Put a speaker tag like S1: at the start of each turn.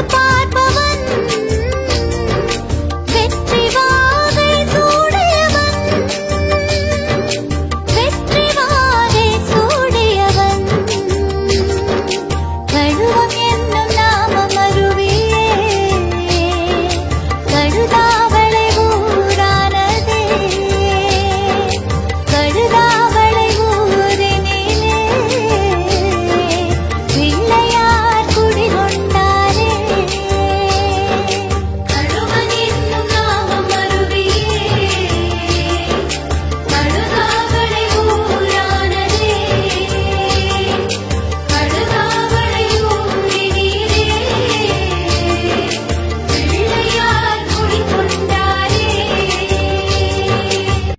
S1: goodbye.